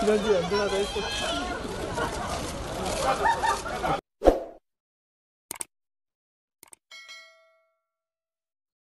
지난주에 연등하다 했어.